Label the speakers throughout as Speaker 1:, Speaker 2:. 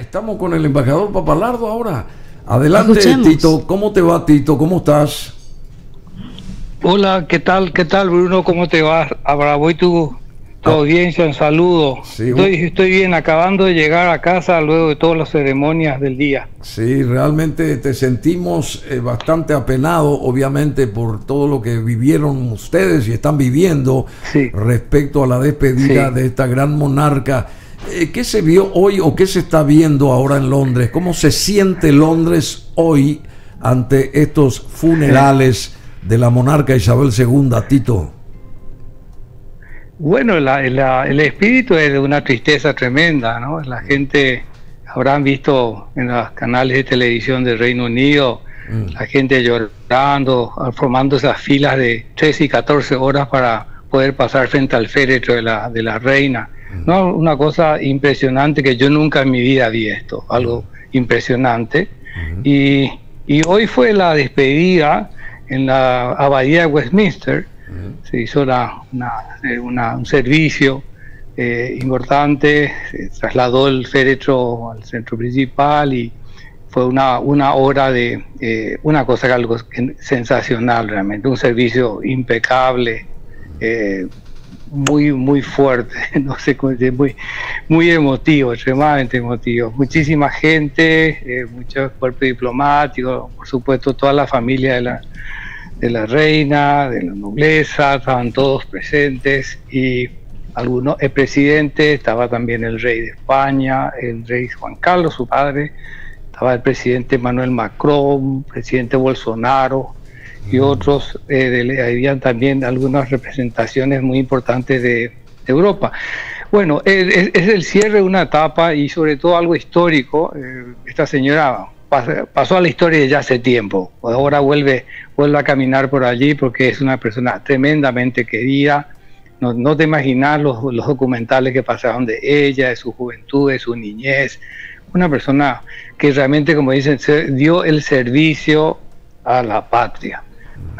Speaker 1: Estamos con el embajador Papalardo ahora. Adelante, Tito. ¿Cómo te va, Tito? ¿Cómo estás?
Speaker 2: Hola, ¿qué tal? ¿Qué tal, Bruno? ¿Cómo te va? Bravo y tu, tu ah. audiencia, un saludo. estoy, estoy bien, acabando de llegar a casa luego de todas las ceremonias del día.
Speaker 1: Sí, realmente te sentimos eh, bastante apenado, obviamente, por todo lo que vivieron ustedes y están viviendo respecto a la despedida de esta gran monarca. Eh, ¿Qué se vio hoy o qué se está viendo ahora en Londres? ¿Cómo se siente Londres hoy ante estos funerales? de la monarca Isabel II, Tito?
Speaker 2: Bueno, el espíritu es de una tristeza tremenda, ¿no? La gente, habrán visto en los canales de televisión del Reino Unido, mm. la gente llorando, formando esas filas de 13 y 14 horas para poder pasar frente al féretro de la, de la reina. ¿No? Una cosa impresionante que yo nunca en mi vida vi esto, algo impresionante. Y, y hoy fue la despedida en la abadía de Westminster se hizo eh, un servicio eh, importante, se trasladó el féretro al centro principal y fue una, una hora de eh, una cosa algo sensacional realmente, un servicio impecable, muy muy fuerte, no sé muy, muy emotivo, extremadamente emotivo. Muchísima gente, muchos cuerpos diplomáticos, por supuesto toda la familia de la de la reina, de la nobleza, estaban todos presentes y algunos, el presidente, estaba también el rey de España, el rey Juan Carlos, su padre, estaba el presidente Manuel Macron, presidente Bolsonaro y otros, eh, habían también algunas representaciones muy importantes de, Europa. Bueno, es, el cierre de una etapa y sobre todo algo histórico. Eh, esta señora pasó a la historia ya hace tiempo. Ahora vuelve, vuelve a caminar por allí porque es una persona tremendamente querida. No, te imaginas los, documentales que pasaron de ella, de su juventud, de su niñez. Una persona que realmente, como dicen, dio el servicio a la patria.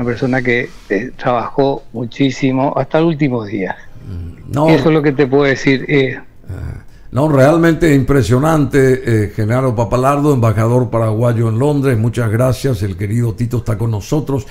Speaker 2: Una persona que eh, trabajó muchísimo hasta los últimos días. Mm, no. Eso es lo que te puedo decir. Eh,
Speaker 1: ah. No, realmente impresionante, eh, Genaro Papalardo, embajador paraguayo en Londres. Muchas gracias, el querido Tito está con nosotros.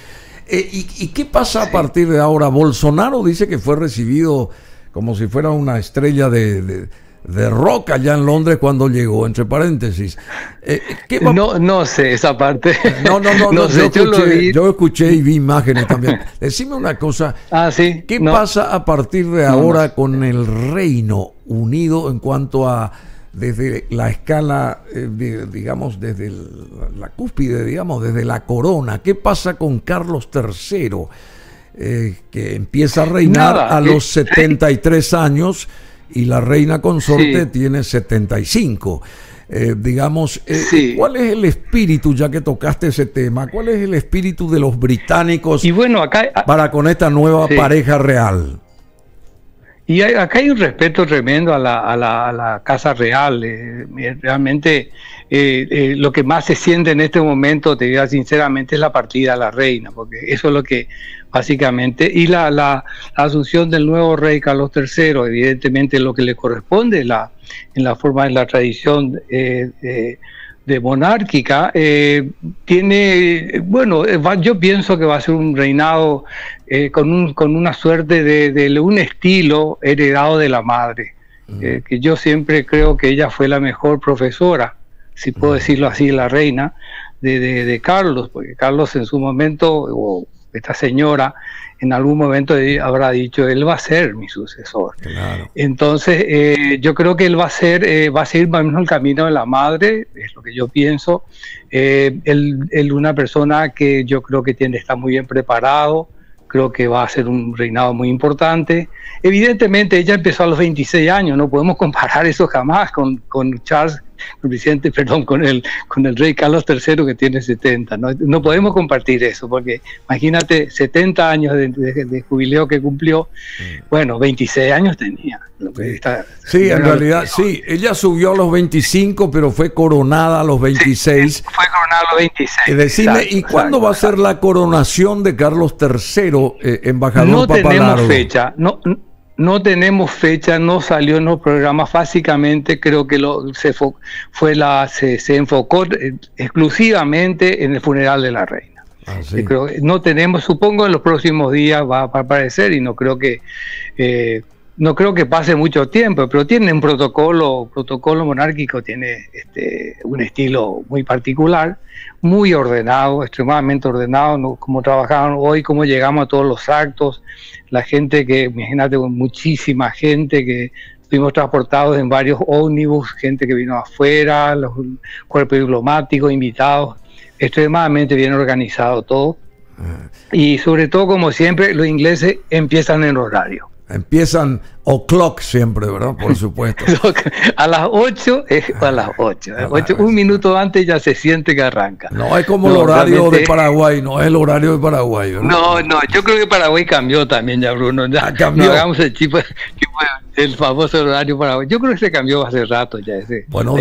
Speaker 1: Eh, y, qué pasa a partir de ahora? Bolsonaro dice que fue recibido como si fuera una estrella de, de, rock allá en Londres cuando llegó, entre paréntesis.
Speaker 2: Eh, no, no sé esa parte.
Speaker 1: No, no, no, no, yo, escuché, yo, escuché, y vi imágenes también. Decime una cosa.
Speaker 2: Ah, sí.
Speaker 1: ¿Qué pasa a partir de ahora con el reino unido en cuanto a desde la escala, eh, digamos, desde la cúspide, digamos, desde la corona. ¿Qué pasa con Carlos III, eh, que empieza a reinar a los 73 años y la reina consorte tiene 75? Eh, digamos, ¿cuál es el espíritu, ya que tocaste ese tema, cuál es el espíritu de los británicos
Speaker 2: y bueno, acá,
Speaker 1: para con esta nueva pareja real?
Speaker 2: Y acá hay un respeto tremendo a la, a la, a la Casa Real. Eh, realmente eh, eh, lo que más se siente en este momento, te digo sinceramente, es la partida de la reina, porque eso es lo que básicamente, y la, la, asunción del nuevo rey Carlos III, evidentemente lo que le corresponde la, en la forma de la tradición de monárquica, eh, tiene, bueno, eh, yo pienso que va a ser un reinado eh, con, un, con una suerte de, un estilo heredado de la madre, mm. que yo siempre creo que ella fue la mejor profesora, si puedo mm. decirlo así, la reina de, de, Carlos, porque Carlos en su momento, o esta señora, en algún momento habrá dicho, él va a ser mi sucesor. Entonces, eh, yo creo que él va a ser, eh, va a seguir más o menos el camino de la madre, es lo que yo pienso. Eh, él, una persona que yo creo que tiene, está muy bien preparado, creo que va a ser un reinado muy importante. Evidentemente, ella empezó a los 26 años, no podemos comparar eso jamás con, con Charles presidente, perdón, con el, con el rey Carlos III que tiene 70. No, no podemos compartir eso, porque imagínate 70 años de, jubileo que cumplió, mm. bueno, 26 años tenía.
Speaker 1: sí, en realidad, sí, ella subió a los 25, pero fue coronada a los 26.
Speaker 2: fue coronada a los 26.
Speaker 1: Y decime, ¿y cuándo va a ser la coronación de Carlos III, eh, embajador
Speaker 2: No tenemos fecha, no no tenemos fecha, no salió en los programas, básicamente creo que lo, se, fue la, se, enfocó eh, exclusivamente en el funeral de la reina. Ah, creo, no tenemos, supongo en los próximos días va, a aparecer y no creo que eh, no creo que pase mucho tiempo, pero tiene un protocolo, protocolo monárquico, tiene este, un estilo muy particular, muy ordenado, extremadamente ordenado, como trabajaron hoy, cómo llegamos a todos los actos, la gente que, imagínate, muchísima gente que fuimos transportados en varios ómnibus, gente que vino afuera, los cuerpos diplomáticos, invitados, extremadamente bien organizado todo. Ah. Y sobre todo, como siempre, los ingleses empiezan en horario.
Speaker 1: Empiezan o'clock siempre, ¿verdad? Por supuesto.
Speaker 2: a las 8 es a las 8. un minuto antes ya se siente que arranca.
Speaker 1: No es como el horario de Paraguay, no es el horario de Paraguay. ¿verdad?
Speaker 2: No, no, yo creo que Paraguay cambió también ya, Bruno. Ya, ah, cambió. No hagamos el, chip, el famoso horario Paraguay. Yo creo que se cambió hace rato ya. Ese.
Speaker 1: Bueno,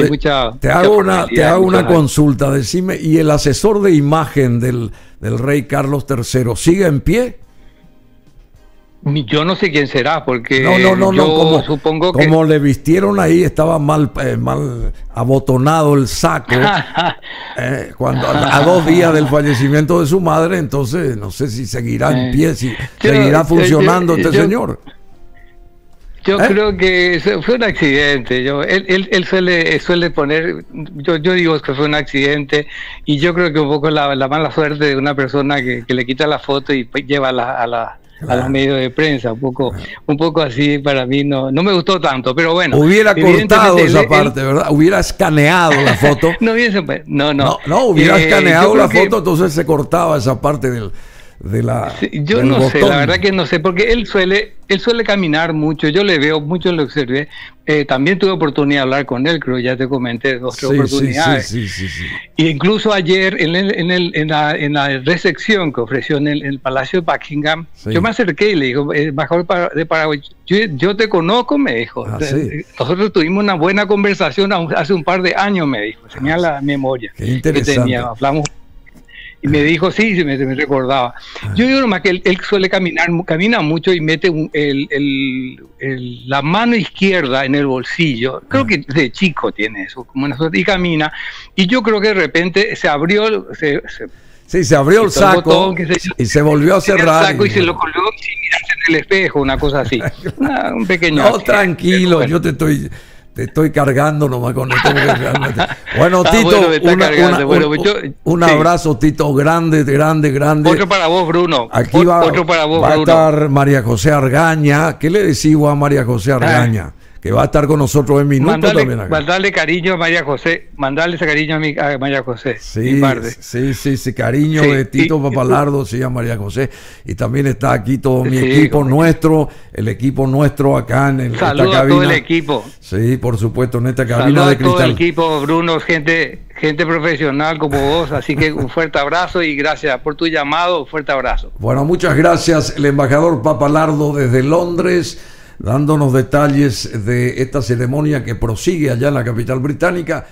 Speaker 1: te, hago una, te hago una consulta. Decime, ¿y el asesor de imagen del, del rey Carlos III sigue en pie?
Speaker 2: Yo no sé quién será, porque no, no, no, yo
Speaker 1: como,
Speaker 2: supongo
Speaker 1: que... Como le vistieron ahí, estaba mal, eh, mal abotonado el saco. Eh, cuando a, dos días del fallecimiento de su madre, entonces no sé si seguirá en pie, si seguirá funcionando este señor.
Speaker 2: Yo ¿Eh? creo que fue un accidente. Yo, él, él, suele, suele poner, yo, yo digo que fue un accidente y yo creo que un poco la, mala suerte de una persona que, le quita la foto y lleva a la a los medios de prensa, un poco, un poco así para mí no, no me gustó tanto, pero bueno.
Speaker 1: Hubiera cortado esa parte, ¿verdad? Hubiera escaneado la foto.
Speaker 2: no, no, no,
Speaker 1: no. hubiera eh, escaneado la foto, entonces se cortaba esa parte del, de la.
Speaker 2: yo no sé, la verdad que no sé, porque él suele, él suele caminar mucho, yo le veo mucho, lo observé. Eh, también tuve oportunidad de hablar con él, creo, ya te comenté dos tres oportunidades. Sí, sí, sí, Y incluso ayer en, el, en, el, en, la, en la recepción que ofreció en el, Palacio de Buckingham, yo me acerqué y le digo, eh, embajador de Paraguay, yo, te conozco, me dijo. Ah, nosotros tuvimos una buena conversación hace un par de años, me dijo, tenía la memoria
Speaker 1: Qué interesante. que tenía.
Speaker 2: Hablamos y me dijo, sí, me, me recordaba. Ah. Yo digo nomás que él, suele caminar, camina mucho y mete el, la mano izquierda en el bolsillo. Creo ah. que de chico tiene eso, como y camina. Y yo creo que de repente se abrió, se,
Speaker 1: Sí, se abrió el saco y se volvió a cerrar.
Speaker 2: El saco y, se lo colgó sin mirarse en el espejo, una cosa así. un pequeño.
Speaker 1: No, tranquilo, yo te estoy te estoy cargando nomás con esto. Bueno, ah, Tito, un, abrazo, Tito, grande, grande, grande.
Speaker 2: Otro para vos, Bruno.
Speaker 1: Aquí va, Otro para vos, va a estar María José Argaña. ¿Qué le decimos a María José Argaña? Que va a estar con nosotros en minutos
Speaker 2: mandale,
Speaker 1: también.
Speaker 2: Mandarle cariño a María José, mandarle ese cariño a, mi, a María José.
Speaker 1: Sí, sí, sí, sí, cariño de Tito Papalardo, sí, a María José. Y también está aquí todo mi equipo nuestro, el equipo nuestro acá en el,
Speaker 2: esta cabina. a todo el equipo.
Speaker 1: Sí, por supuesto, en esta cabina de cristal.
Speaker 2: todo el equipo, Bruno, gente, gente profesional como vos, así que un fuerte abrazo y gracias por tu llamado, un fuerte abrazo.
Speaker 1: Bueno, muchas gracias, el embajador Papalardo desde Londres dándonos detalles de esta ceremonia que prosigue allá en la capital británica.